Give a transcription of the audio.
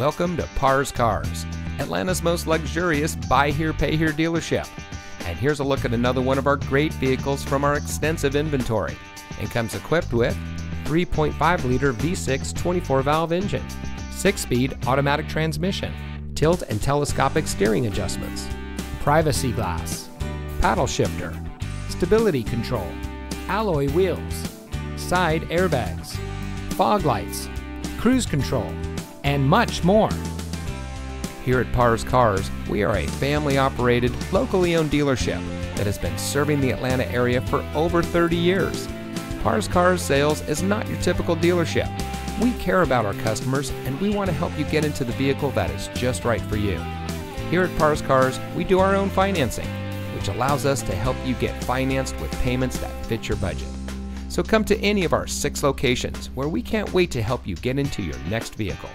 Welcome to Pars Cars, Atlanta's most luxurious buy here, pay here dealership. And here's a look at another one of our great vehicles from our extensive inventory. It comes equipped with 3.5 liter V6 24 valve engine, 6 speed automatic transmission, tilt and telescopic steering adjustments, privacy glass, paddle shifter, stability control, alloy wheels, side airbags, fog lights, cruise control, and much more. Here at Pars Cars, we are a family operated, locally owned dealership that has been serving the Atlanta area for over 30 years. Pars Cars Sales is not your typical dealership. We care about our customers and we want to help you get into the vehicle that is just right for you. Here at Pars Cars, we do our own financing, which allows us to help you get financed with payments that fit your budget. So come to any of our six locations where we can't wait to help you get into your next vehicle.